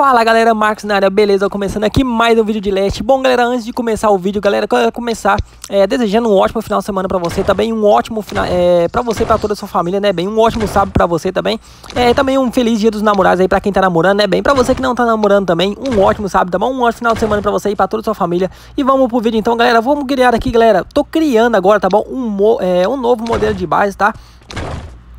Fala galera, Marcos na área, beleza? Começando aqui mais um vídeo de Leste Bom galera, antes de começar o vídeo, galera, quero começar é, desejando um ótimo final de semana pra você Também um ótimo final, é, pra você pra toda a sua família, né, bem? Um ótimo sábado pra você também é, Também um feliz dia dos namorados aí pra quem tá namorando, né, bem? Pra você que não tá namorando também, um ótimo sábado, tá bom? Um ótimo final de semana pra você e pra toda a sua família E vamos pro vídeo então, galera, vamos criar aqui, galera Tô criando agora, tá bom? Um, é, um novo modelo de base, tá?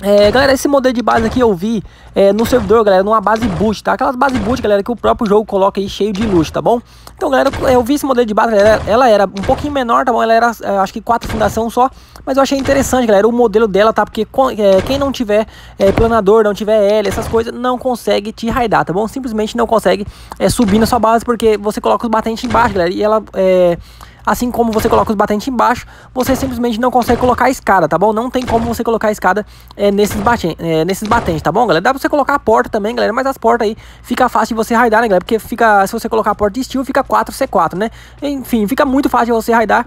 É, galera, esse modelo de base aqui eu vi é, no servidor, galera, numa base boot, tá? Aquelas bases boot, galera, que o próprio jogo coloca aí cheio de luxo, tá bom? Então, galera, eu vi esse modelo de base, galera, ela era um pouquinho menor, tá bom? Ela era, é, acho que quatro fundação só, mas eu achei interessante, galera, o modelo dela, tá? Porque é, quem não tiver é, planador, não tiver L, essas coisas, não consegue te raidar, tá bom? Simplesmente não consegue é, subir na sua base, porque você coloca os batentes embaixo, galera, e ela... É, Assim como você coloca os batentes embaixo, você simplesmente não consegue colocar a escada, tá bom? Não tem como você colocar a escada é, nesses, batentes, é, nesses batentes, tá bom, galera? Dá pra você colocar a porta também, galera, mas as portas aí fica fácil de você raidar, né, galera? Porque fica, se você colocar a porta de estilo, fica 4C4, né? Enfim, fica muito fácil de você raidar.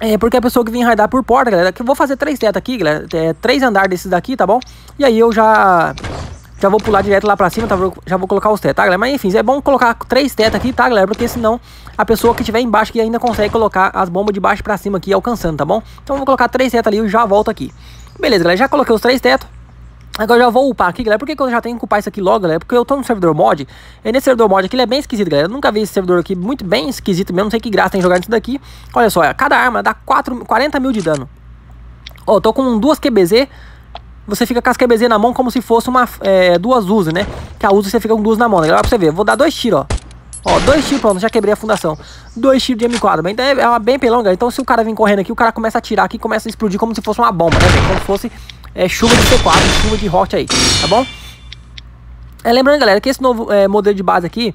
É, porque a pessoa que vem raidar por porta, galera, que eu vou fazer três tetos aqui, galera, é, três andares desses daqui, tá bom? E aí eu já já vou pular direto lá pra cima, tá? Já vou colocar os tetos, tá, galera? Mas enfim, é bom colocar três tetos aqui, tá, galera? Porque senão a pessoa que estiver embaixo que ainda consegue colocar as bombas de baixo pra cima aqui, alcançando, tá bom? Então eu vou colocar três tetos ali e já volto aqui. Beleza, galera, já coloquei os três tetos. Agora eu já vou upar aqui, galera. Por que, que eu já tenho que upar isso aqui logo, galera? Porque eu tô no servidor mod. E nesse servidor mod aqui, ele é bem esquisito, galera. Eu nunca vi esse servidor aqui, muito bem esquisito mesmo. Não sei que graça tem jogar isso daqui. Olha só, cada arma dá 4, 40 mil de dano. Ó, oh, tô com duas QBZ você fica com as QBZ na mão como se fosse uma, é, duas Uzi, né? Que a Uzi você fica com duas na mão, né? Pra você ver, vou dar dois tiros, ó. Ó, dois tiros, pronto, já quebrei a fundação. Dois tiros de M4, mas então é, é uma bem pelonga. Então se o cara vir correndo aqui, o cara começa a atirar aqui começa a explodir como se fosse uma bomba, né? Como se fosse é, chuva de C4, chuva de hot aí, tá bom? É, lembrando, galera, que esse novo é, modelo de base aqui,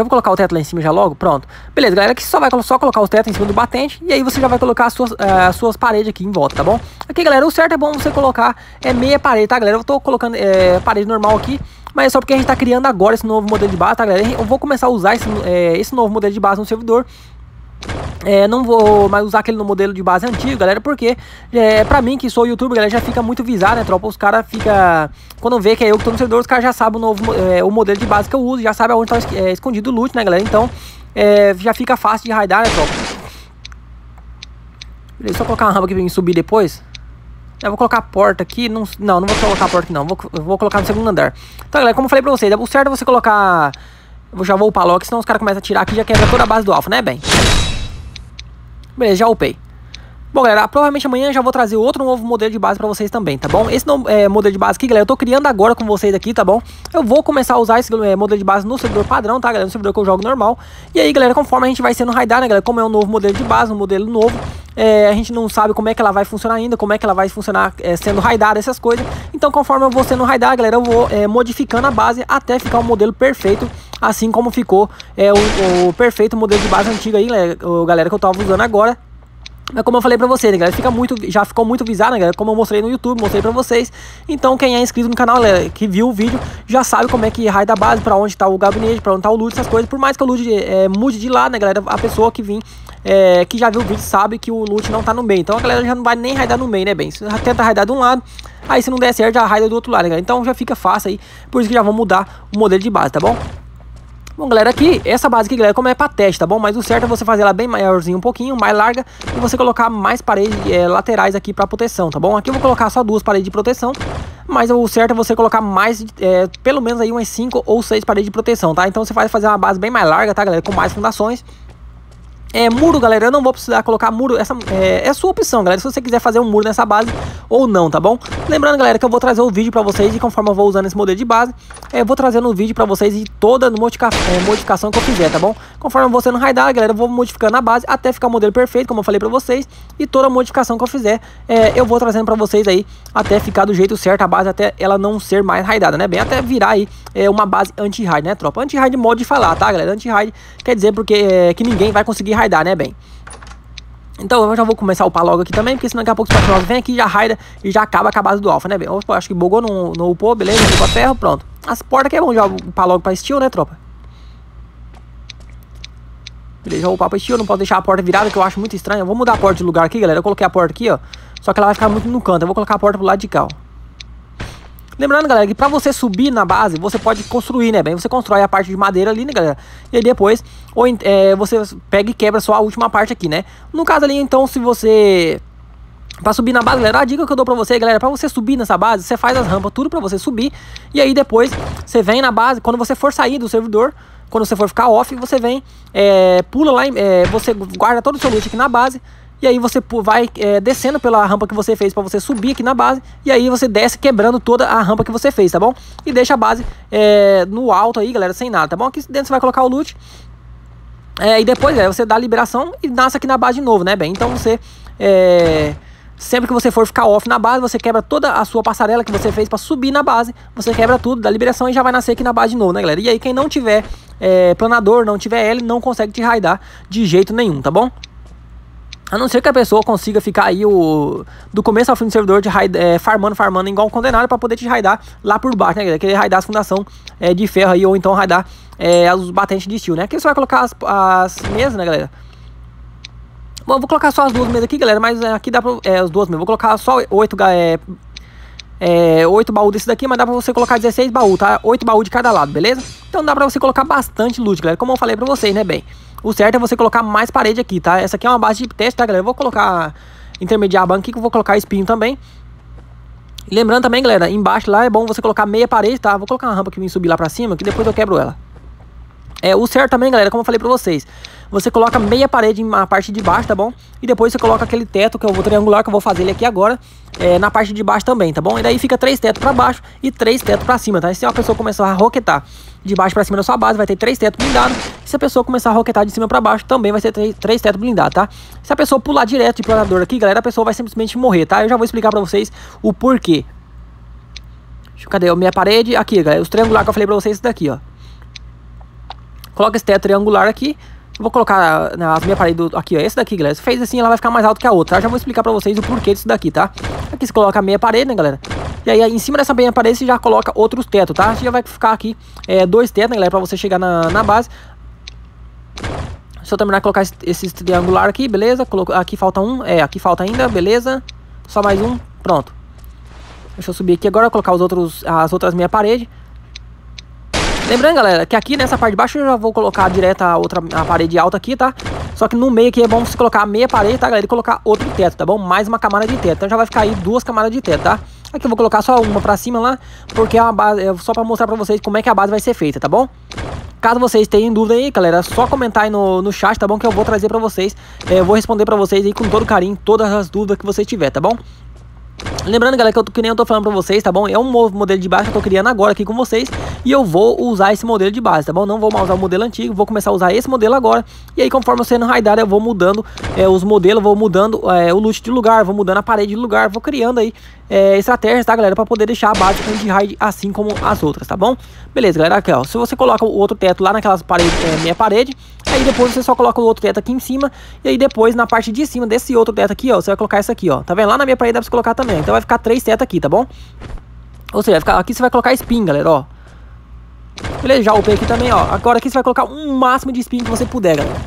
já vou colocar o teto lá em cima já logo, pronto. Beleza, galera, aqui só vai só colocar o teto em cima do batente e aí você já vai colocar as suas, uh, as suas paredes aqui em volta, tá bom? Aqui, galera, o certo é bom você colocar é meia parede, tá, galera? Eu tô colocando é, parede normal aqui, mas é só porque a gente tá criando agora esse novo modelo de base, tá, galera? Eu vou começar a usar esse, é, esse novo modelo de base no servidor é, não vou mais usar aquele modelo de base antigo, galera, porque é, pra mim, que sou youtuber, galera, já fica muito visado, né, tropa? Os caras fica Quando vê que é eu que tô no servidor, os caras já sabem o, novo, é, o modelo de base que eu uso, já sabem aonde tá é, escondido o loot, né, galera? Então, é, já fica fácil de raidar, né, tropa? Só colocar uma rampa que vem subir depois. Eu vou colocar a porta aqui, não, não, não vou colocar a porta aqui não, vou, vou colocar no segundo andar. Então, galera, como eu falei pra vocês, o certo é você colocar... Eu já vou upar logo, senão os caras começam a tirar aqui e já quebra toda a base do alfa, né, bem? Beleza, já upei. Bom, galera, provavelmente amanhã já vou trazer outro novo modelo de base pra vocês também, tá bom? Esse novo, é, modelo de base aqui, galera, eu tô criando agora com vocês aqui, tá bom? Eu vou começar a usar esse é, modelo de base no servidor padrão, tá, galera? No servidor que eu jogo normal. E aí, galera, conforme a gente vai sendo raidar, né, galera? Como é um novo modelo de base, um modelo novo, é, a gente não sabe como é que ela vai funcionar ainda, como é que ela vai funcionar é, sendo raidada, essas coisas. Então, conforme eu vou sendo raidar, galera, eu vou é, modificando a base até ficar um modelo perfeito, assim como ficou é, o, o perfeito modelo de base antigo aí, galera, que eu tava usando agora mas como eu falei pra vocês, né, galera, fica muito, já ficou muito visado, né, galera, como eu mostrei no YouTube, mostrei pra vocês. Então quem é inscrito no canal, galera, que viu o vídeo, já sabe como é que raid da base, pra onde tá o gabinete, pra onde tá o loot, essas coisas. Por mais que o loot é, mude de lado, né, galera, a pessoa que vim, é, que já viu o vídeo, sabe que o loot não tá no meio. Então a galera já não vai nem raidar no meio, né, bem. Você tenta raidar de um lado, aí se não der certo, já raida do outro lado, né, galera. Então já fica fácil aí, por isso que já vou mudar o modelo de base, tá bom? Bom, galera, aqui, essa base aqui, galera, como é pra teste, tá bom? Mas o certo é você fazer ela bem maiorzinho um pouquinho, mais larga, e você colocar mais paredes é, laterais aqui pra proteção, tá bom? Aqui eu vou colocar só duas paredes de proteção, mas o certo é você colocar mais, é, pelo menos aí umas 5 ou 6 paredes de proteção, tá? Então você vai fazer uma base bem mais larga, tá, galera? Com mais fundações. É, muro, galera, eu não vou precisar colocar muro, essa é, é sua opção, galera, se você quiser fazer um muro nessa base ou não, tá bom? Lembrando, galera, que eu vou trazer o vídeo pra vocês e conforme eu vou usando esse modelo de base, é, eu vou trazendo o vídeo pra vocês e toda modifica é, modificação que eu fizer, tá bom? Conforme você não raidar, galera, eu vou modificando a base até ficar o modelo perfeito, como eu falei pra vocês, e toda modificação que eu fizer, é, eu vou trazendo pra vocês aí até ficar do jeito certo a base, até ela não ser mais raidada, né? Bem, até virar aí é, uma base anti-raid, né, tropa? Anti-raid modo de falar, tá, galera? Anti-raid quer dizer porque é, que ninguém vai conseguir raidar, né, bem? Então eu já vou começar a upar logo aqui também, porque senão daqui a pouco os patronos vem aqui, já raida e já acaba a base do alfa, né, bem? Opa, acho que bugou no, no upou, beleza, upou ferro, pronto. As portas aqui é bom já upar logo pra steel, né, tropa? Beleza, vou upar pra steel, não posso deixar a porta virada, que eu acho muito estranho. Eu vou mudar a porta de lugar aqui, galera, eu coloquei a porta aqui, ó. Só que ela vai ficar muito no canto, eu vou colocar a porta pro lado de cá, ó. Lembrando, galera, que pra você subir na base, você pode construir, né, bem? Você constrói a parte de madeira ali, né, galera? E aí depois, ou, é, você pega e quebra só a última parte aqui, né? No caso ali, então, se você... Pra subir na base, galera, a dica que eu dou pra você, galera, pra você subir nessa base, você faz as rampas, tudo pra você subir. E aí depois, você vem na base, quando você for sair do servidor, quando você for ficar off, você vem, é, pula lá, é, você guarda todo o seu loot aqui na base. E aí você vai é, descendo pela rampa que você fez para você subir aqui na base. E aí você desce quebrando toda a rampa que você fez, tá bom? E deixa a base é, no alto aí, galera, sem nada, tá bom? Aqui dentro você vai colocar o loot. É, e depois é, você dá a liberação e nasce aqui na base de novo, né, bem? Então você... É, sempre que você for ficar off na base, você quebra toda a sua passarela que você fez para subir na base. Você quebra tudo, dá liberação e já vai nascer aqui na base de novo, né, galera? E aí quem não tiver é, planador, não tiver L, não consegue te raidar de jeito nenhum, tá bom? A não ser que a pessoa consiga ficar aí o, do começo ao fim do servidor de raid, é, farmando, farmando igual um condenado para poder te raidar lá por baixo, né? Querer raidar as fundação é, de ferro aí, ou então raidar é, os batentes de steel, né? Aqui você vai colocar as, as mesas, né, galera? Bom, vou colocar só as duas mesas aqui, galera, mas aqui dá pra... É, as duas mesas. Vou colocar só oito, é, é, 8 baús desse daqui, mas dá pra você colocar 16 baús, tá? 8 baús de cada lado, beleza? Então dá pra você colocar bastante loot, galera, como eu falei pra vocês, né, bem? O certo é você colocar mais parede aqui, tá? Essa aqui é uma base de teste, tá, galera? Eu vou colocar intermediar banco aqui, que eu vou colocar espinho também. Lembrando também, galera, embaixo lá é bom você colocar meia parede, tá? Vou colocar uma rampa que vem subir lá pra cima, que depois eu quebro ela. É, o certo também, galera, como eu falei pra vocês, você coloca meia parede na parte de baixo, tá bom? E depois você coloca aquele teto, que eu vou triangular, que eu vou fazer ele aqui agora, é, na parte de baixo também, tá bom? E daí fica três tetos pra baixo e três tetos pra cima, tá? E se a pessoa começar a roquetar de baixo pra cima da sua base, vai ter três tetos blindados. Se a pessoa começar a roquetar de cima pra baixo, também vai ter três, tetos blindados, tá? Se a pessoa pular direto de planador aqui, galera, a pessoa vai simplesmente morrer, tá? Eu já vou explicar pra vocês o porquê. Cadê a minha parede? Aqui, galera, os triangulares que eu falei pra vocês, isso daqui, ó. Coloca esse teto triangular aqui. Eu vou colocar as minhas paredes aqui, ó. Esse daqui, galera. Fez assim, ela vai ficar mais alta que a outra. Tá? Já vou explicar pra vocês o porquê disso daqui, tá? Aqui você coloca a meia parede, né, galera? E aí, em cima dessa meia parede, você já coloca outros tetos, tá? Você já vai ficar aqui é, dois tetos, né, galera? Pra você chegar na, na base. Se eu terminar de colocar esse, esse triangular aqui, beleza? Coloco, aqui falta um. É, aqui falta ainda, beleza? Só mais um. Pronto. Deixa eu subir aqui agora, colocar os outros, as outras meia parede. Lembrando, galera, que aqui nessa parte de baixo eu já vou colocar direto a outra a parede alta aqui, tá? Só que no meio aqui é bom você colocar a meia parede, tá, galera? E colocar outro teto, tá bom? Mais uma camada de teto. Então já vai ficar aí duas camadas de teto, tá? Aqui eu vou colocar só uma pra cima lá, porque é uma base, é só pra mostrar pra vocês como é que a base vai ser feita, tá bom? Caso vocês tenham dúvida aí, galera, é só comentar aí no, no chat, tá bom? Que eu vou trazer pra vocês. É, eu vou responder pra vocês aí com todo carinho, todas as dúvidas que vocês tiver, tá bom? Lembrando, galera, que, eu, que nem eu tô falando pra vocês, tá bom? É um novo modelo de base que eu tô criando agora aqui com vocês. E eu vou usar esse modelo de base, tá bom? Não vou mais usar o modelo antigo, vou começar a usar esse modelo agora. E aí, conforme eu sendo raidar, eu vou mudando é, os modelos, vou mudando é, o loot de lugar, vou mudando a parede de lugar, vou criando aí é, estratégias, tá, galera? Pra poder deixar a base de raid assim como as outras, tá bom? Beleza, galera, aqui, ó. Se você coloca o outro teto lá naquelas paredes, é, minha parede, aí depois você só coloca o outro teto aqui em cima. E aí depois, na parte de cima desse outro teto aqui, ó, você vai colocar essa aqui, ó. Tá vendo? Lá na minha parede dá pra você colocar também. Então vai ficar três tetos aqui, tá bom? Ou seja, ficar, aqui você vai colocar spin, galera, ó. Beleza, já upei aqui também, ó. Agora aqui você vai colocar um máximo de spin que você puder, galera.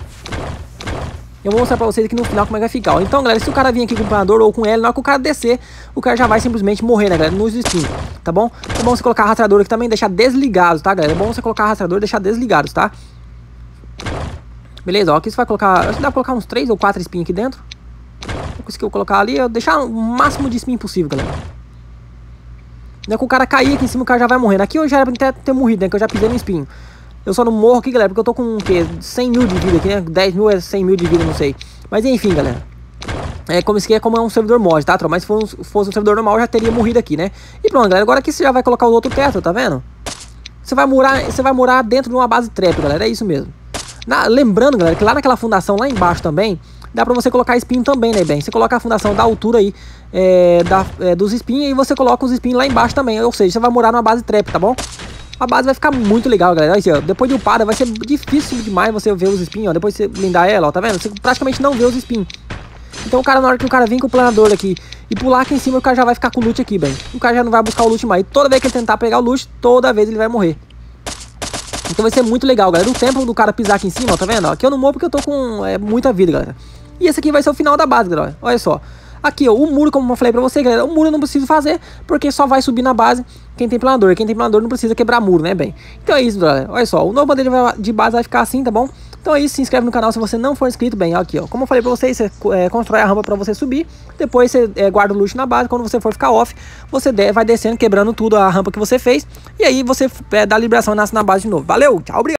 Eu vou mostrar pra vocês aqui no final como é que vai ficar. Ó. Então, galera, se o cara vir aqui com o planador ou com ele, na hora que o cara descer, o cara já vai simplesmente morrer, né, galera? Nos spin, tá bom? É bom você colocar rastreador aqui também deixar desligado, tá, galera? É bom você colocar rastreador e deixar desligados, tá? Beleza, ó. Aqui você vai colocar... Acho que dá pra colocar uns 3 ou 4 spin aqui dentro. Eu consegui colocar ali, eu deixar o máximo de spin possível, galera. Não é que o cara cair aqui em cima, o cara já vai morrendo. Aqui eu já era pra ter, ter morrido, né? Que eu já pisei no espinho. Eu só não morro aqui, galera, porque eu tô com o quê? 100 mil de vida aqui, né? 10 mil é 100 mil de vida, não sei. Mas enfim, galera. É como isso aqui é como é um servidor mod, tá, tropa? Mas se fosse, fosse um servidor normal, eu já teria morrido aqui, né? E pronto, galera. Agora aqui você já vai colocar o outro teto, tá vendo? Você vai morar, você vai morar dentro de uma base trap, galera. É isso mesmo. Na, lembrando, galera, que lá naquela fundação lá embaixo também, dá pra você colocar espinho também, né, bem? Você coloca a fundação da altura aí é, da, é, dos espinhos e você coloca os espinhos lá embaixo também. Ou seja, você vai morar numa base trap, tá bom? A base vai ficar muito legal, galera. Depois de upada, vai ser difícil demais você ver os spin, ó. Depois você blindar ela, ó, tá vendo? Você praticamente não vê os spin. Então o cara, na hora que o cara vem com o planador aqui e pular aqui em cima, o cara já vai ficar com o loot aqui, bem. O cara já não vai buscar o loot mais. E toda vez que ele tentar pegar o loot, toda vez ele vai morrer. Então vai ser muito legal, galera. O tempo do cara pisar aqui em cima, ó, tá vendo? Aqui eu não morro porque eu tô com é, muita vida, galera. E esse aqui vai ser o final da base, galera. Olha só. Aqui, ó, o muro, como eu falei pra você, galera, o muro eu não preciso fazer, porque só vai subir na base quem tem planador. Quem tem planador não precisa quebrar muro, né, bem? Então é isso, galera. Olha só, o novo bandeira de base vai ficar assim, tá bom? Então é isso, se inscreve no canal se você não for inscrito, bem, aqui, ó. Como eu falei pra vocês, você é, constrói a rampa pra você subir, depois você é, guarda o luxo na base, quando você for ficar off, você vai descendo, quebrando tudo a rampa que você fez, e aí você é, dá liberação e nasce na base de novo. Valeu, tchau, obrigado.